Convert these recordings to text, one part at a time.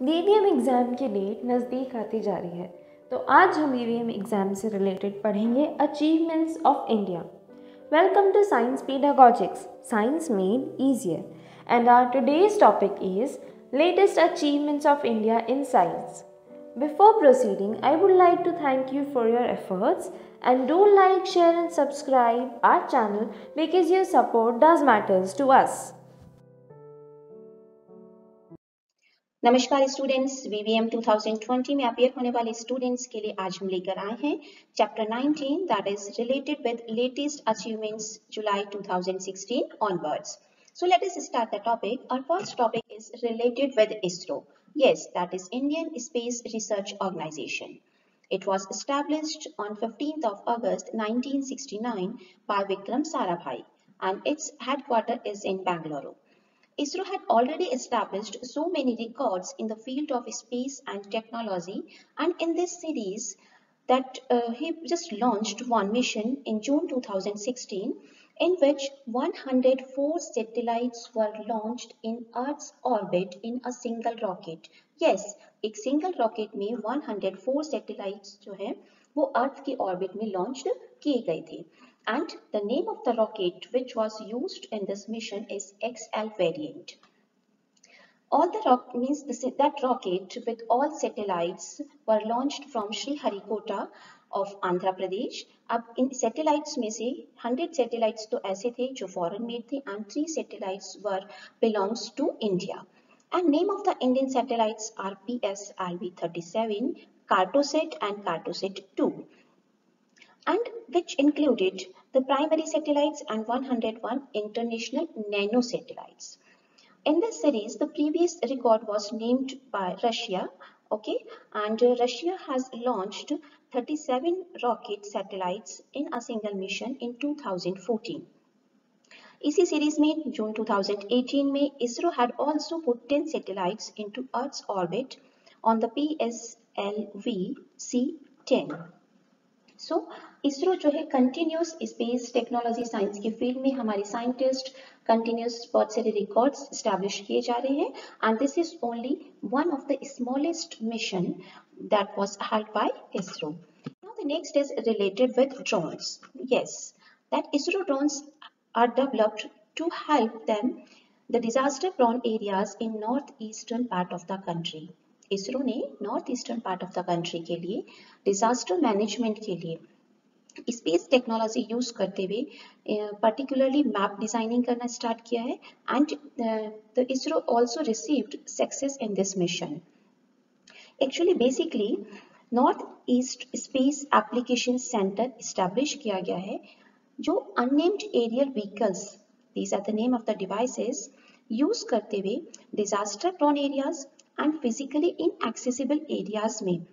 We exam की date नज़दीक आती जा रही है। तो आज हम वी एग्ज़ाम से रिलेटेड पढ़ेंगे achievements of India welcome to science pedagogics science made easier and our today's topic is latest achievements of India in science before proceeding I would like to thank you for your efforts and don't like share and subscribe our channel because your support does matters to us नमस्कार students VVM 2020 में appear होने वाले students के लिए आज हम लेकर आए हैं chapter 19 that is related with latest achievements July 2016 onwards so let us start the topic our first topic is related with isro yes that is indian space research organization it was established on 15th of august 1969 by vikram sarabhai and its headquarters is in bangalore ISRO had already established so many records in the field of space and technology and in this series that uh, he just launched one mission in June 2016 in which 104 satellites were launched in Earth's orbit in a single rocket. Yes, एक single rocket में 104 satellites जो हैं वो Earth की orbit में launched किए गए थे and the name of the rocket which was used in this mission is XL variant. All the rock means the, that rocket with all satellites were launched from Sriharikota of Andhra Pradesh. अब इन satellites में से 100 satellites तो ऐसे थे जो foreign made थे and 3 satellites were belongs to India. And name of the Indian satellites are PSLV-37, Cartosat and Cartosat 2 and which included the primary satellites and 101 international nanosatellites. In this series, the previous record was named by Russia, okay, and uh, Russia has launched 37 rocket satellites in a single mission in 2014. EC series made June 2018 May, ISRO had also put 10 satellites into Earth's orbit on the PSLV C10. So ISRO जो है continuous space technology science के field में हमारे scientist continuous बहुत सारे records establish किए जा रहे हैं। And this is only one of the smallest mission that was held by ISRO now the next is related with drones yes that ISRO drones are developed to help them the disaster prone areas in north eastern part of the country ISRO ने north eastern part of the country के लिए disaster management के लिए space technology use करते हुए particularly map designing करना start किया है and the ISRO also received success in this mission actually basically north east space application centre establish किया गया है, जो unnamed aerial vehicles these are the name of the devices use करते हुए disaster prone areas and physically inaccessible areas में,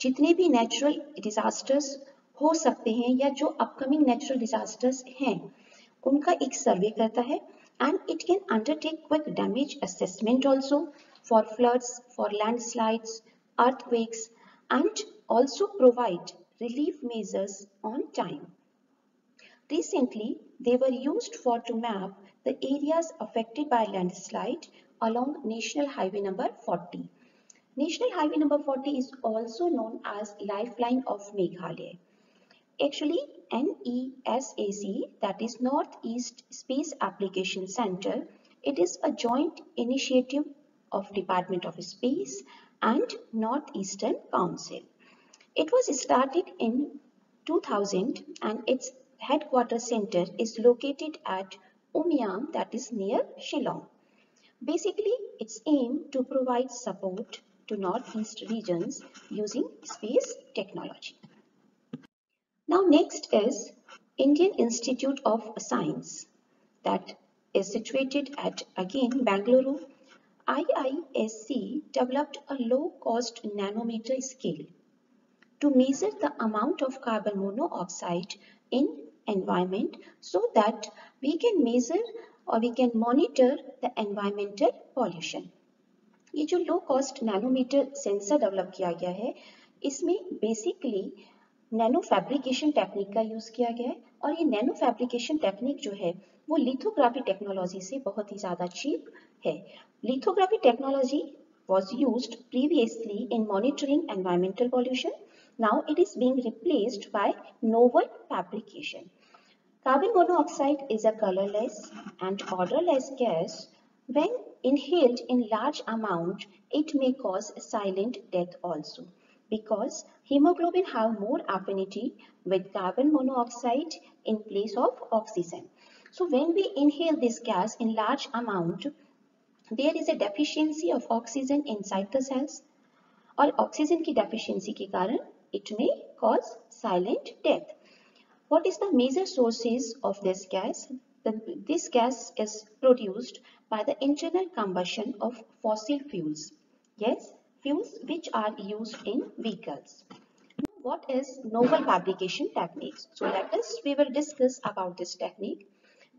जितने भी natural disasters हो सकते हैं या जो अपकमिंग नेचुरल डिजास्टर्स हैं, उनका एक सर्वे करता है and it can undertake quick damage assessment also for floods for landslides earthquakes and also provide relief measures on time recently they were used for to map the areas affected by landslide along national highway number forty national highway number forty is also known as lifeline of Meghalaya Actually, NESAC, that is Northeast Space Application Center, it is a joint initiative of Department of Space and Northeastern Council. It was started in 2000 and its headquarters center is located at Umiam that is near Shillong. Basically, its aim to provide support to Northeast regions using space technology. Now next is Indian Institute of Science that is situated at again Bangalore. IISC developed a low-cost nanometer scale to measure the amount of carbon monoxide in environment so that we can measure or we can monitor the environmental pollution. ये जो low cost nanometer sensor develop किया गया है इसमें basically nano fabrication technique का use किया गया है और ये नैनो फैब्रिकेशन टेक्निक जो है, वो लिथोग्राफी टेक्नोलॉजी से बहुत ही ज़्यादा चीप है। Lithography technology was use previously in monitoring environmental pollution now it is being replaced by novel fabrication carbon monoxide is a colourless and odourless gas when inhaled in large amount it may cause silent death also because hemoglobin have more affinity with carbon monoxide in place of oxygen. So when we inhale this gas in large amount, there is a deficiency of oxygen inside the cells और oxygen की deficiency के कारण it may cause silent death. What is the major sources of this gas? The, this gas is produced by the internal combustion of fossil fuels. Yes, fuels which are used in vehicles. What is novel fabrication techniques? So, let us, we will discuss about this technique.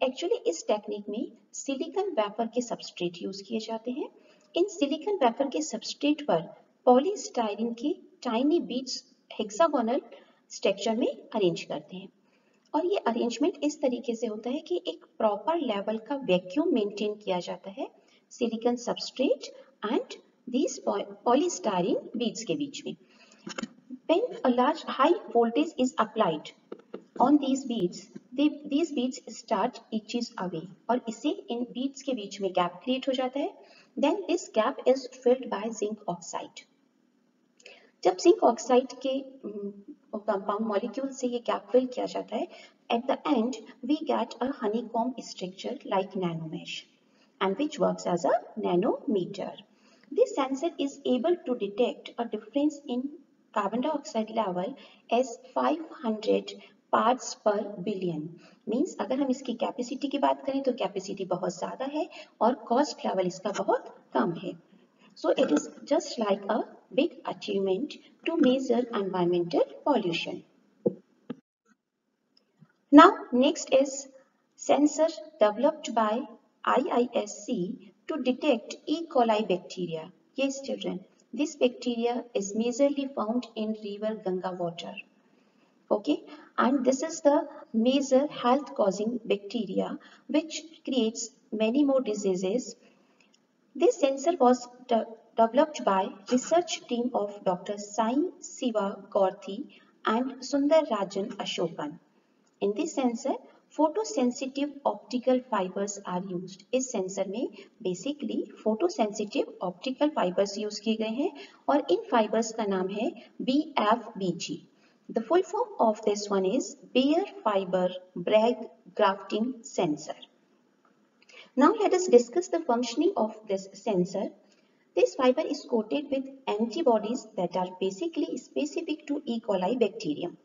Actually इस technique में silicon wafer के substrate use किए जाते हैं इन silicon wafer के substrate पर polystyrene के टाइनी बीट्स हेक्सागोनल स्ट्रक्चर में अरेंज करते हैं और ये अरेंजमेंट इस तरीके से होता है कि एक प्रॉपर लेवल का वैक्यूम मेंटेन किया जाता है silicon substrate and this polystyrene beads के बीच में when a large high voltage is applied on these beads they, these beads start eaches away और इससे इन beads के बीच में gap create हो जाता है then this gap is filled by zinc oxide जब जिंक ऑक्साइड के कंपाउंड मॉलिक्यूल से ये गैप फिल किया जाता है at the end we get a honeycomb structure like nanomesh and which works as a nanometer This sensor is able to detect a difference in carbon dioxide level as 500 parts per billion. Means, अगर हम इसकी capacity की बात करें तो capacity बहुत ज़्यादा है और कॉस्ट लेवल इसका बहुत कम है so it is just like a big achievement to measure environmental pollution now next is sensor developed by I I S C to detect E. coli bacteria. Yes children this bacteria is majorly found in river Ganga water. Okay? And this is the major health causing bacteria which creates many more diseases. This sensor was de developed by research team of dr sai siva gorthi and sundar rajan ashokan in this sensor photosensitive optical fibers are used इस sensor में basically photosensitive optical fibres use किए गए हैं और इन fibres का नाम है BFBG The full form of this one is bare fiber Bragg grafting sensor. Now let us discuss the functioning of this sensor. This fiber is coated with antibodies that are basically specific to E. coli bacterium.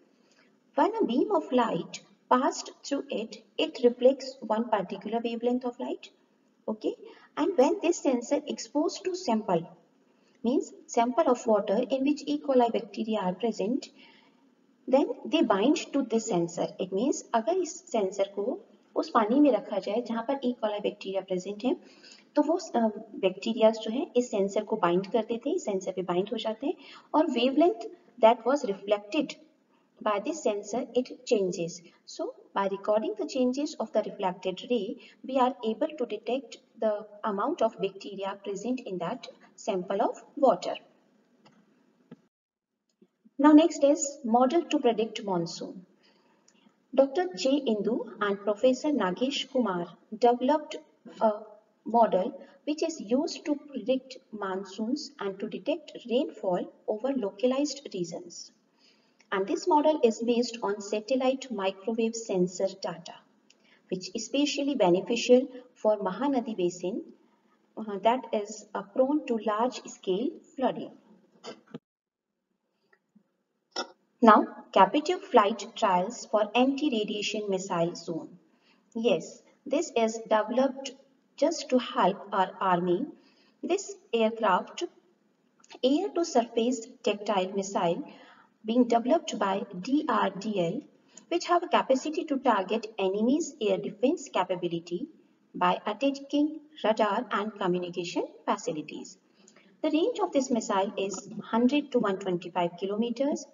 When a beam of light passed through it, it reflects one particular wavelength of light. Okay, and when this sensor exposed to sample, means sample of water in which E. coli bacteria are present, then they bind to this sensor it means अगर इस sensor को उस पानी में रखा जाए जहाँ पर ई कोलाई बैक्टीरिया प्रेजेंट है तो वो बैक्टीरिया जो है इस सेंसर को बाइंड कर देते हैं सेंसर पे बाइंड हो जाते हैं और wavelength that was reflected by this sensor it changes so by recording the changes of the reflected ray we are able to detect the amount of bacteria present in that sample of water Now next is model to predict monsoon. Dr. J. Indu and Professor Nagesh Kumar developed a model which is used to predict monsoons and to detect rainfall over localized regions. And this model is based on satellite microwave sensor data, which is especially beneficial for Mahanadi Basin uh, that is uh, prone to large scale flooding. Now, captive flight trials for anti-radiation missile zone. Yes, this is developed just to help our army. This aircraft, air-to-surface tactical missile, being developed by DRDL, which have a capacity to target enemy's air defense capability by attacking radar and communication facilities. The range of this missile is 100 to 125 kilometers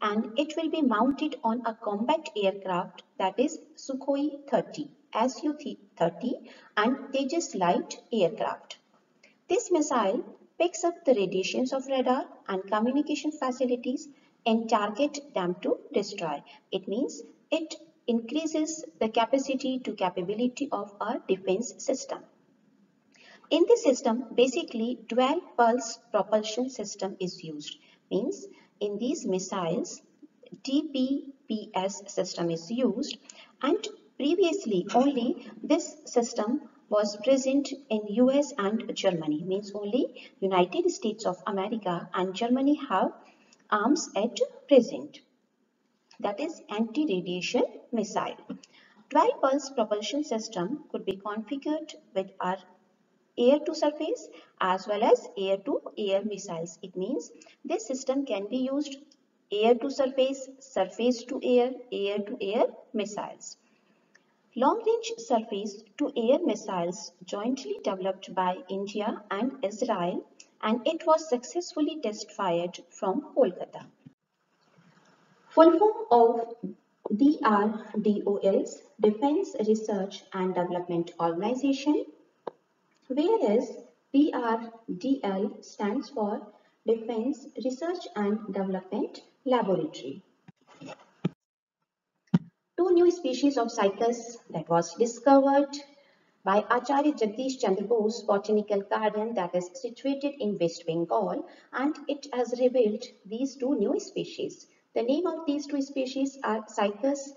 and it will be mounted on a combat aircraft that is Sukhoi 30, Su-30 and Tejas light aircraft. This missile picks up the radiations of radar and communication facilities and target them to destroy. It means it increases the capacity to capability of a defense system. In this system, basically dual pulse propulsion system is used. Means in these missiles, DPPS system is used and previously only this system was present in US and Germany means only United States of America and Germany have arms at present that is anti-radiation missile. Dual pulse propulsion system could be configured with our air to surface as well as air to air missiles. It means this system can be used air to surface, surface to air, air to air missiles. Long-range surface-to-air missiles jointly developed by India and Israel and it was successfully test-fired from Kolkata. Full form of DRDO Defense Research and Development Organization whereas DRDL stands for Defense Research and Development Laboratory two new species of cycas that was discovered by Acharya Jagdish Chandra Bose Botanical Garden that is situated in West Bengal and it has revealed these two new species. The name of these two species are Cycas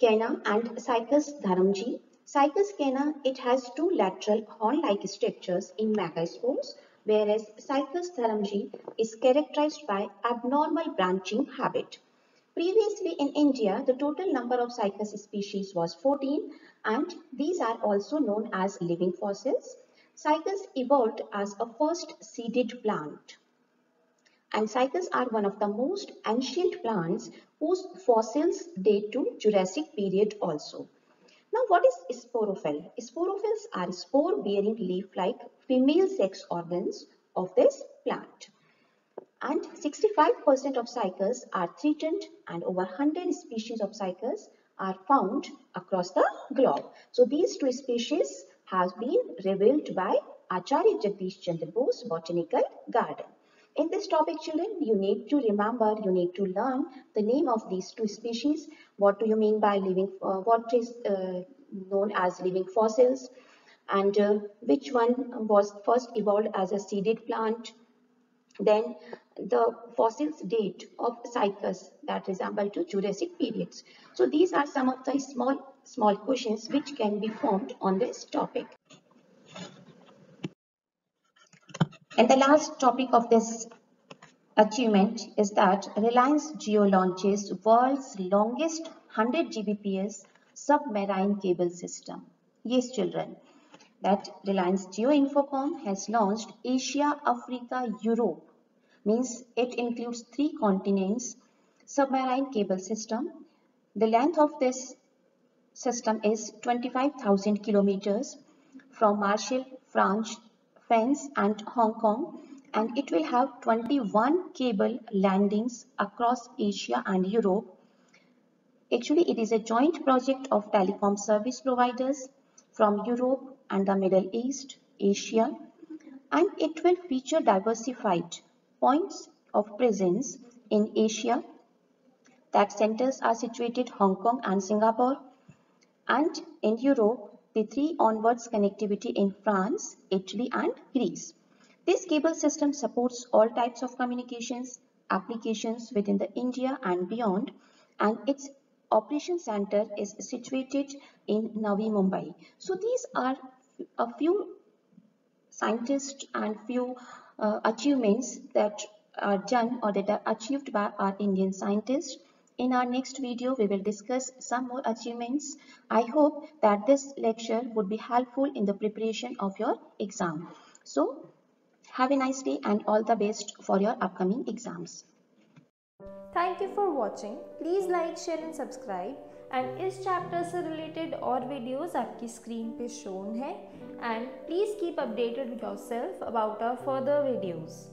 cana and Cycas dharamji. Cycas cana, it has two lateral horn-like structures in megaspores whereas Cycas dharamji is characterized by abnormal branching habit. Previously in India, the total number of cycas species was 14 and these are also known as living fossils. Cycas evolved as a first seeded plant. And cycas are one of the most ancient plants whose fossils date to Jurassic period also. Now what is sporophyll? Sporophylls are spore-bearing leaf-like female sex organs of this plant and 65% of cycas are threatened and over 100 species of cycas are found across the globe. So these two species have been revealed by Acharya Jagdish Chandra Bose Botanical Garden. In this topic children, you need to remember, you need to learn the name of these two species. What do you mean by living, uh, what is uh, known as living fossils and uh, which one was first evolved as a seeded plant then the fossils date of cycas that resemble to Jurassic periods. So these are some of the small, small questions which can be formed on this topic. And the last topic of this achievement is that Reliance Jio launches world's longest 100 Gbps submarine cable system. Yes, children, that Reliance Jio Infocomm has launched Asia, Africa, Europe means it includes three continents submarine cable system. The length of this system is 25,000 kilometers from Marseille, France, France and Hong Kong and it will have 21 cable landings across Asia and Europe. Actually, it is a joint project of telecom service providers from Europe and the Middle East, Asia, and it will feature diversified points of presence in Asia that centers are situated Hong Kong and Singapore and in Europe the three onwards connectivity in France, Italy and Greece. This cable system supports all types of communications applications within the India and beyond and its operation center is situated in Navi Mumbai. So these are a few scientists and few uh, achievements that are done or that are achieved by our Indian scientists. In our next video, we will discuss some more achievements. I hope that this lecture would be helpful in the preparation of your exam. So, have a nice day and all the best for your upcoming exams. Thank you for watching. Please like, share and subscribe. And इस chapter से related और videos आपकी screen पे shown है and please keep updated yourself about our further videos.